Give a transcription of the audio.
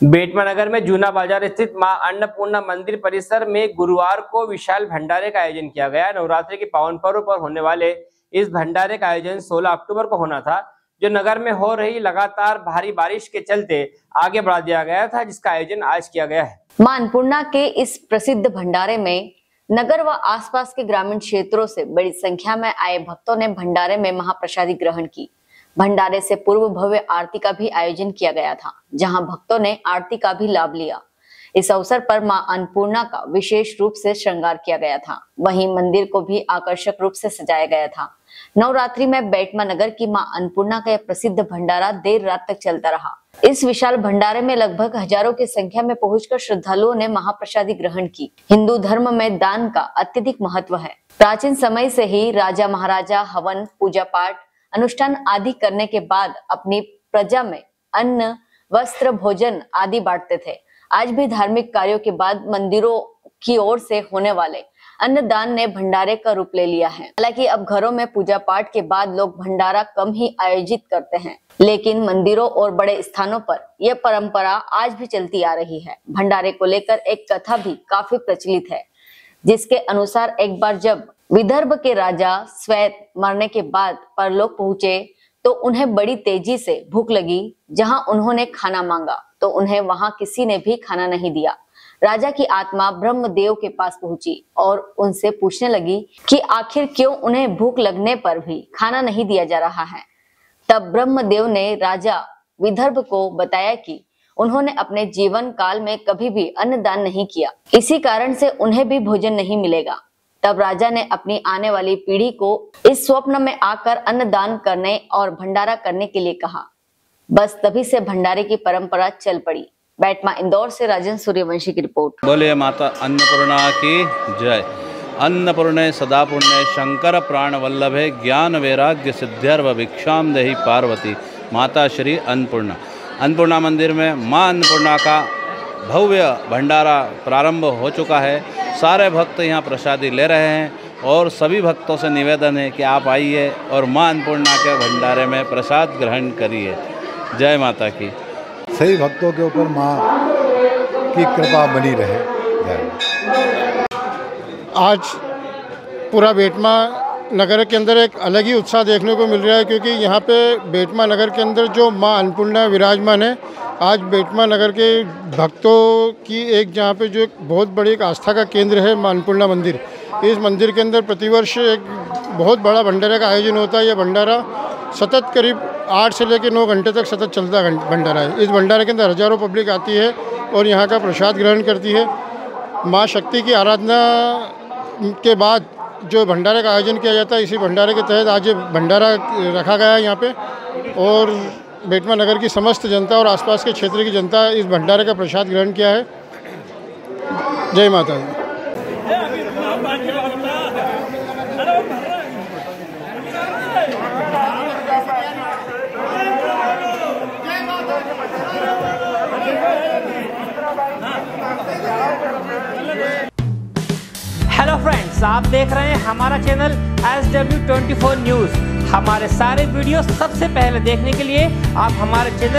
बेटमा नगर में जूना बाज़ार स्थित माँ अन्नपूर्णा मंदिर परिसर में गुरुवार को विशाल भंडारे का आयोजन किया गया। नवरात्रि के पावन पर्व पर होने वाले इस भंडारे का आयोजन 16 अक्टूबर को होना था, जो नगर में हो रही लगातार भारी बारिश के चलते आगे बढ़ा दिया गया था, जिसका आयोजन आज किया गया है। माँ अन्नपूर्णा के इस प्रसिद्ध भंडारे में नगर व आसपास के ग्रामीण क्षेत्रों से बड़ी संख्या में आए भक्तों ने भंडारे में महाप्रसादी ग्रहण की। भंडारे से पूर्व भव्य आरती का भी आयोजन किया गया था, जहाँ भक्तों ने आरती का भी लाभ लिया। इस अवसर पर माँ अन्नपूर्णा का विशेष रूप से श्रृंगार किया गया था। वहीं मंदिर को भी आकर्षक रूप से सजाया गया था। नवरात्रि में बैटमा नगर की माँ अन्नपूर्णा का यह प्रसिद्ध भंडारा देर रात तक चलता रहा। इस विशाल भंडारे में लगभग हज़ारों की संख्या में पहुंचकर श्रद्धालुओं ने महाप्रसादी ग्रहण की। हिंदू धर्म में दान का अत्यधिक महत्व है। प्राचीन समय से ही राजा महाराजा हवन, पूजा पाठ अनुष्ठान आदि करने के बाद अपनी प्रजा में अन्न, वस्त्र, भोजन आदि बांटते थे। आज भी धार्मिक कार्यों के बाद मंदिरों की ओर से होने वाले अन्नदान ने भंडारे का रूप ले लिया है। हालाँकि अब घरों में पूजा पाठ के बाद लोग भंडारा कम ही आयोजित करते हैं। लेकिन मंदिरों और बड़े स्थानों पर यह परंपरा आज भी चलती आ रही है। भंडारे को लेकर एक कथा भी काफ़ी प्रचलित है, जिसके अनुसार एक बार जब विदर्भ के राजा श्वेत मरने के बाद परलोक पहुँचे तो उन्हें बड़ी तेज़ी से भूख लगी। जहाँ उन्होंने खाना मांगा तो उन्हें वहाँ किसी ने भी खाना नहीं दिया। राजा की आत्मा ब्रह्मदेव के पास पहुँची और उनसे पूछने लगी कि आखिर क्यों उन्हें भूख लगने पर भी खाना नहीं दिया जा रहा है। तब ब्रह्मदेव ने राजा विदर्भ को बताया कि उन्होंने अपने जीवन काल में कभी भी अन्नदान नहीं किया। इसी कारण से उन्हें भी भोजन नहीं मिलेगा। तब राजा ने अपनी आने वाली पीढ़ी को इस स्वप्न में आकर अन्नदान करने और भंडारा करने के लिए कहा। बस तभी से भंडारे की परंपरा चल पड़ी। बैटमा इंदौर से राजन सूर्यवंशी की रिपोर्ट। बोले, माता अन्नपूर्णा की जय। अन्नपूर्णे सदा पुण्य शंकर प्राण वल्लभे ज्ञान वैराग्य सिद्ध्यर्व भिक्षाम देही पार्वती। माता श्री अन्नपूर्णा। अन्नपूर्णा मंदिर में माँ अन्नपूर्णा का भव्य भंडारा प्रारंभ हो चुका है। सारे भक्त यहाँ प्रसादी ले रहे हैं और सभी भक्तों से निवेदन है कि आप आइए और माँ अन्नपूर्णा के भंडारे में प्रसाद ग्रहण करिए। जय माता की। सही भक्तों के ऊपर माँ की कृपा बनी रहे। आज पूरा बेटमा नगर के अंदर एक अलग ही उत्साह देखने को मिल रहा है क्योंकि यहाँ पे बेटमा नगर के अंदर जो माँ अन्नपूर्णा विराजमान है आज बेटमा नगर के भक्तों की एक जहाँ पे जो एक बहुत बड़ी एक आस्था का केंद्र है माँ अन्नपूर्णा मंदिर। इस मंदिर के अंदर प्रतिवर्ष एक बहुत बड़ा भंडारा का आयोजन होता है। यह भंडारा सतत करीब आठ से लेकर नौ घंटे तक सतत चलता भंडारा है। इस भंडारे के अंदर हज़ारों पब्लिक आती है और यहाँ का प्रसाद ग्रहण करती है। माँ शक्ति की आराधना के बाद जो भंडारे का आयोजन किया जाता है, इसी भंडारे के तहत आज भंडारा रखा गया है यहाँ पे। और बेटमा नगर की समस्त जनता और आसपास के क्षेत्र की जनता इस भंडारे का प्रसाद ग्रहण किया है। जय माता दी। हेलो फ्रेंड्स आप देख रहे हैं हमारा channel S W twenty four news हमारे सारे वीडियो सबसे पहले देखने के लिए आप हमारे चैनल